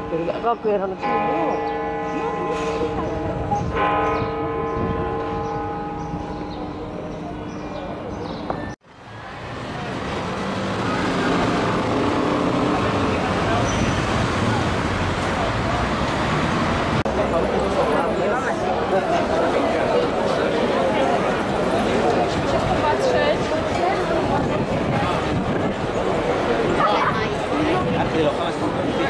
natuurlijk ook weer aan het woord. Gracias.